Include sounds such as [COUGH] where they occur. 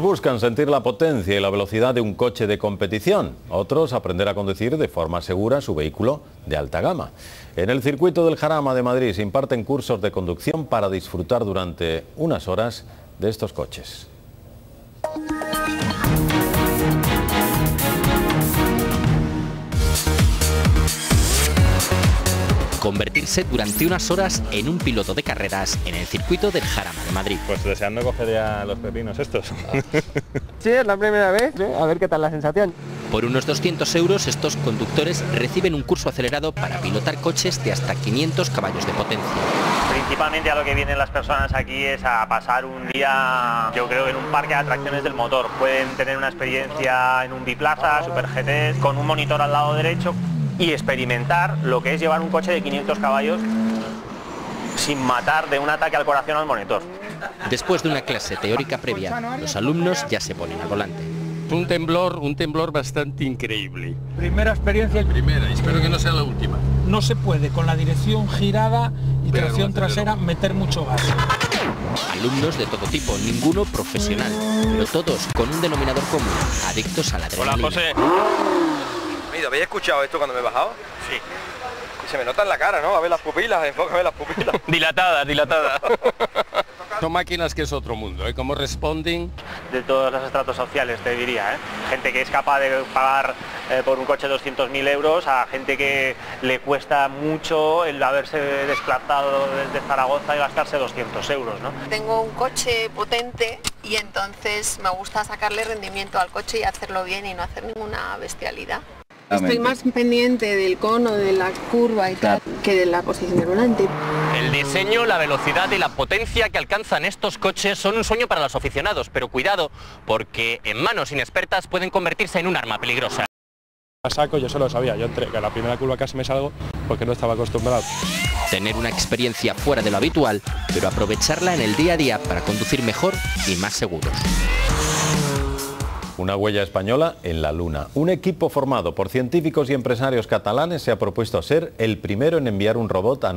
Buscan sentir la potencia y la velocidad de un coche de competición. Otros aprender a conducir de forma segura su vehículo de alta gama. En el circuito del Jarama de Madrid se imparten cursos de conducción para disfrutar durante unas horas de estos coches. Convertirse durante unas horas en un piloto de carreras en el circuito del Jarama de Madrid. Pues deseando coger ya los pepinos estos. [LAUGHS] sí, es la primera vez, ¿eh? a ver qué tal la sensación. Por unos 200 euros estos conductores reciben un curso acelerado para pilotar coches de hasta 500 caballos de potencia. Principalmente a lo que vienen las personas aquí es a pasar un día, yo creo, en un parque de atracciones del motor. Pueden tener una experiencia en un biplaza, super GT, con un monitor al lado derecho y experimentar lo que es llevar un coche de 500 caballos sin matar de un ataque al corazón al monitor. Después de una clase teórica previa, los alumnos ya se ponen al volante. Un temblor, un temblor bastante increíble. Primera experiencia. Primera, y espero que no sea la última. No se puede con la dirección girada y tracción trasera meter mucho gas. Alumnos de todo tipo, ninguno profesional, pero todos con un denominador común, adictos a la adrenalina. Hola, José. ¿Habéis escuchado esto cuando me he bajado? Sí. Y se me nota en la cara, ¿no? A ver las pupilas, enfócame las pupilas. [LAUGHS] dilatadas, dilatadas. Son máquinas que es otro mundo, ¿eh? Como responden. De todos los estratos sociales, te diría, ¿eh? Gente que es capaz de pagar eh, por un coche 200.000 euros a gente que le cuesta mucho el haberse desplazado desde Zaragoza y gastarse 200 euros, ¿no? Tengo un coche potente y entonces me gusta sacarle rendimiento al coche y hacerlo bien y no hacer ninguna bestialidad. Estoy más pendiente del cono, de la curva y tal, que de la posición del volante. El diseño, la velocidad y la potencia que alcanzan estos coches son un sueño para los aficionados, pero cuidado, porque en manos inexpertas pueden convertirse en un arma peligrosa. A saco yo solo sabía, yo entré, que a la primera curva casi me salgo porque no estaba acostumbrado. Tener una experiencia fuera de lo habitual, pero aprovecharla en el día a día para conducir mejor y más seguros. Una huella española en la Luna. Un equipo formado por científicos y empresarios catalanes se ha propuesto ser el primero en enviar un robot a